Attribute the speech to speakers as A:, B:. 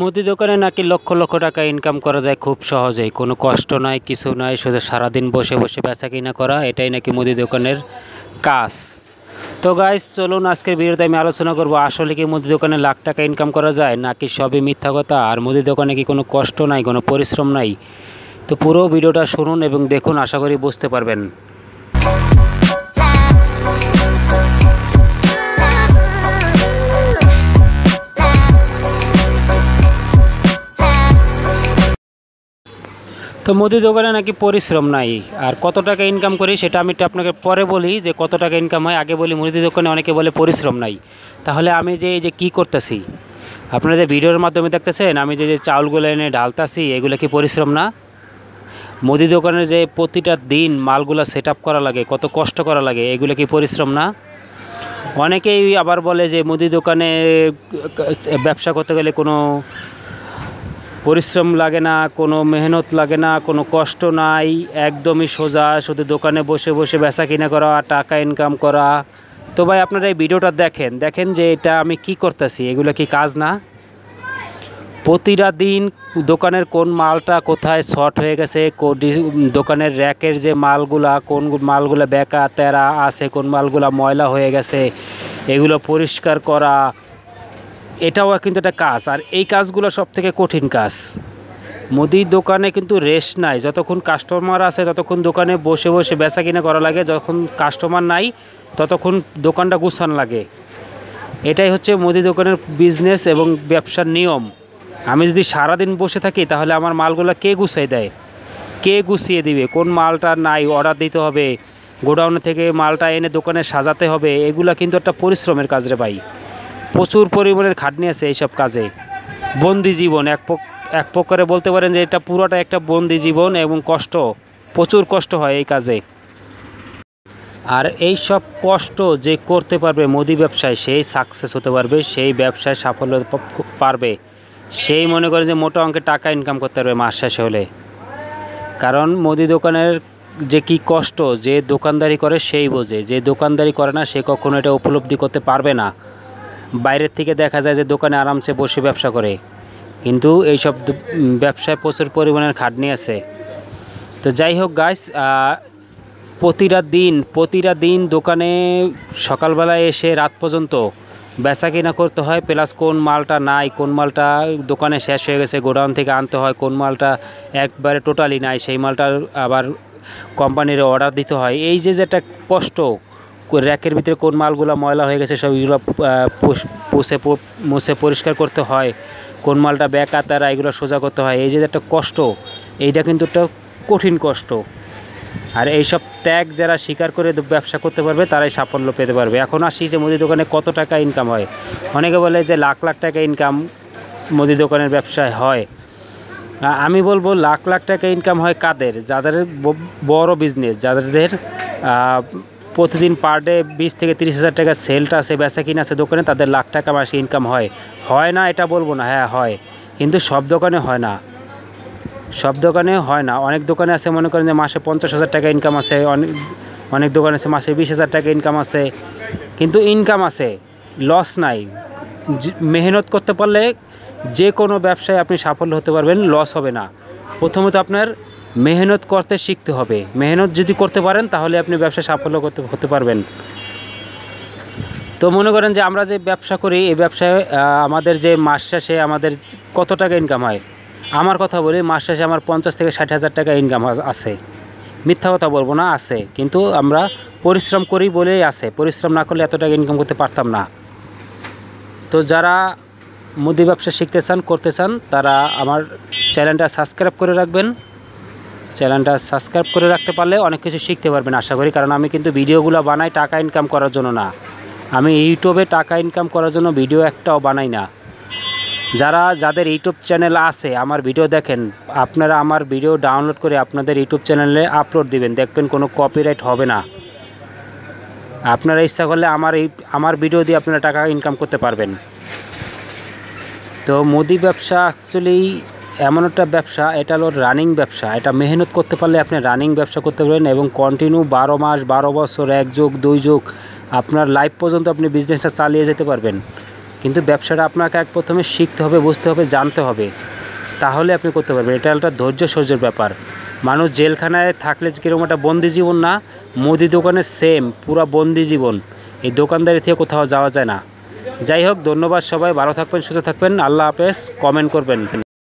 A: মুদি দোকানে নাকি লক্ষ লক্ষ টাকা ইনকাম করা যায় খুব সহজেই। কোনো কষ্ট নাই, কিছু নাই, শুধু সারাদিন বসে বসে বেচা কিনা করা, এটাই নাকি মুদি দোকানের কাজ। তো গাইস চলুন আজকের ভিডিওতে আমি আলোচনা করব, আসলে কি মুদি দোকানে লাখ টাকা ইনকাম করা যায় নাকি সবই মিথ্যা কথা? আর মুদি দোকানে কি কোনো কষ্ট নাই, কোনো পরিশ্রম নাই? তো পুরো ভিডিওটা শুনুন এবং দেখুন, আশা করি বুঝতে পারবেন। তো মুদি দোকানে নাকি পরিশ্রম নাই। আর কত টাকা ইনকাম করি সেটা আমি আপনাকে পরে বলি যে কত টাকা ইনকাম হয়। আগে বলি মুদি দোকানে অনেকে বলে পরিশ্রম নাই। তাহলে আমি যে এই যে কী করতেছি? আপনারা যে ভিডিওর মাধ্যমে দেখতেছেন, আমি যে যে চাউলগুলো এনে ঢালতাছি, এগুলো কি পরিশ্রম না? মুদি দোকানের যে প্রতিটা দিন মালগুলো সেট করা লাগে, কত কষ্ট করা লাগে, এগুলো কি পরিশ্রম না? অনেকেই আবার বলে যে মুদি দোকানে ব্যবসা করতে গেলে কোনো পরিশ্রম লাগে না, কোনো মেহনত লাগে না, কোনো কষ্ট নাই, একদমই সোজা, শুধু দোকানে বসে বসে বেচা কিনা করা, টাকা ইনকাম করা। তো ভাই, আপনারা এই ভিডিওটা দেখেন দেখেন যে এটা আমি কি করতেছি, এগুলো কি কাজ না? প্রতিটা দিন দোকানের কোন মালটা কোথায় শর্ট হয়ে গেছে দোকানের র্যাকের যে মালগুলা, কোন মালগুলা বেকা, তেরা আছে, কোন মালগুলা ময়লা হয়ে গেছে, এগুলো পরিষ্কার করা এটাও কিন্তু একটা কাজ। আর এই কাজগুলো সব থেকে কঠিন কাজ। মুদির দোকানে কিন্তু রেস্ট নাই। যতক্ষণ কাস্টমার আছে, ততক্ষণ দোকানে বসে বসে বেচা কিনা করা লাগে। যখন কাস্টমার নাই, ততক্ষণ দোকানটা গুছানো লাগে। এটাই হচ্ছে মুদি দোকানের বিজনেস এবং ব্যবসার নিয়ম। আমি যদি সারাদিন বসে থাকি, তাহলে আমার মালগুলো কে গুছিয়ে দেয়? কে গুছিয়ে দিবে? কোন মালটা নাই অর্ডার দিতে হবে। গোডাউন থেকে মালটা এনে দোকানে সাজাতে হবে। এগুলা কিন্তু একটা পরিশ্রমের কাজ রে ভাই। প্রচুর পরিমাণের খাটনি আছে এইসব কাজে। বন্দি জীবন, এক এক প্রকারে বলতে পারেন যে এটা পুরোটা একটা বন্দি জীবন এবং কষ্ট, প্রচুর কষ্ট হয় এই কাজে। আর এই সব কষ্ট যে করতে পারবে মোদি ব্যবসায়, সেই সাকসেস হতে পারবে, সেই ব্যবসায় সাফল্য পারবে। সেই মনে করে যে মোটা অঙ্কের টাকা ইনকাম করতে পারবে মাস শেষে হলে। কারণ মুদি দোকানের যে কি কষ্ট, যে দোকানদারি করে সেই বোঝে, যে দোকানদারি করে না, সে কখনো এটা উপলব্ধি করতে পারবে না। বাইরের থেকে দেখা যায় যে দোকানে আরামসে বসে ব্যবসা করে। কিন্তু এইসব ব্যবসায় প্রচুর পরিমাণের খাটনি আছে। তো যাই হোক গাইস প্রতিটা দিন প্রতিটা দিন দোকানে সকালবেলায় এসে রাত পর্যন্ত বেচা কিনা করতে হয় প্লাস কোন মালটা নাই, কোন মালটা দোকানে শেষ হয়ে গেছে, গোডাউন থেকে আনতে হয়, কোন মালটা একবারে টোটালি নাই, সেই মালটা আবার কোম্পানির অর্ডার দিতে হয়। এই যে যেটা কষ্ট র্যাকের ভিতরে কোন মালগুলো ময়লা হয়ে গেছে সবগুলো পুষে মুছে পরিষ্কার করতে হয়। কোন মালটা ব্যাকা তারা এগুলো সোজা করতে হয়। এই যে একটা কষ্ট, এইটা কিন্তু একটা কঠিন কষ্ট। আর এইসব ত্যাগ যারা স্বীকার করে ব্যবসা করতে পারবে, তারাই সাফল্য পেতে পারবে। এখন আসি যে মুদি দোকানে কত টাকা ইনকাম হয়। অনেকে বলে যে লাখ লাখ টাকা ইনকাম মুদি দোকানের ব্যবসায় হয়। আমি বলব লাখ লাখ টাকা ইনকাম হয় কাদের? যাদের বড় বিজনেস যাদের প্রতিদিন পার ডে বিশ থেকে তিরিশ হাজার টাকা সেলটা আছে বেচা কিনা আছে দোকানে, তাদের লাখ টাকা মাসে ইনকাম হয়। হয় না, এটা বলব না হ্যাঁ হয়। কিন্তু সব দোকানে হয় না। সব দোকানে হয় না। অনেক দোকানে আছে, মনে করেন যে মাসে পঞ্চাশ হাজার টাকা ইনকাম আছে, অনেক অনেক দোকানে আছে, মাসে বিশ হাজার টাকা ইনকাম আছে। কিন্তু ইনকাম আছে লস নাই। মেহনত করতে পারলে যে কোনো ব্যবসায় আপনি সাফল্য হতে পারবেন লস হবে না। প্রথমত আপনার মেহনত করতে শিখতে হবে। মেহনত যদি করতে পারেন, তাহলে আপনি ব্যবসা সাফল্য করতে, হতে পারবেন। তো মনে করেন যে আমরা যে ব্যবসা করি, এই ব্যবসায় আমাদের যে মাস শেষে আমাদের কত টাকা ইনকাম হয়? আমার কথা বলি, মাস শেষে আমার পঞ্চাশ থেকে ষাট হাজার টাকা ইনকাম আছে। মিথ্যা কথা বলব না, আছে। কিন্তু আমরা পরিশ্রম করি বলেই আছে। পরিশ্রম না করলে এত টাকা ইনকাম করতে পারতাম না। তো যারা মুদি ব্যবসা শিখতে চান, করতে চান, তারা আমার চ্যানেলটা সাবস্ক্রাইব করে রাখবেন। চ্যানেলটা সাবস্ক্রাইব করে রাখতে পারলে অনেক কিছু শিখতে পারবেন, আশা করি। কারণ আমি কিন্তু ভিডিওগুলো বানাই, টাকা ইনকাম করার জন্য না। আমি ইউটিউবে টাকা ইনকাম করার জন্য ভিডিও একটাও বানাই না। যারা, যাদের ইউটিউব চ্যানেল আছে, আমার ভিডিও দেখেন, আপনারা আমার ভিডিও ডাউনলোড করে আপনাদের ইউটিউব চ্যানেলে আপলোড দিবেন, দেখবেন কোনো কপিরাইট হবে না। আপনারা ইচ্ছা করলে আমার এই, আমার ভিডিও দিয়ে আপনারা টাকা ইনকাম করতে পারবেন। তো মুদি ব্যবসা অ্যাকচুয়ালি এমন একটা ব্যবসা, এটা হলো রানিং ব্যবসা। এটা মেহনত করতে পারলে আপনি রানিং ব্যবসা করতে পারেন এবং কন্টিনিউ বারো মাস, বারো বছর, এক যুগ, দুই যুগ, আপনার লাইফ পর্যন্ত আপনি বিজনেসটা চালিয়ে যেতে পারবেন। কিন্তু ব্যবসাটা আপনাকে এক প্রথমে শিখতে হবে, বুঝতে হবে, জানতে হবে। তাহলে আপনি করতে পারবেন। এটা একটা ধৈর্য সহ্যের ব্যাপার। মানুষ জেলখানায় থাকলে কীরকম একটা বন্দি জীবন না, মুদি দোকানে সেম পুরা বন্দি জীবন। এই দোকানদারি থেকে কোথাও যাওয়া যায় না। যাই হোক, ধন্যবাদ সবাই। ভালো থাকবেন, সুস্থ থাকবেন। আল্লাহ হাফেজ। কমেন্ট করবেন।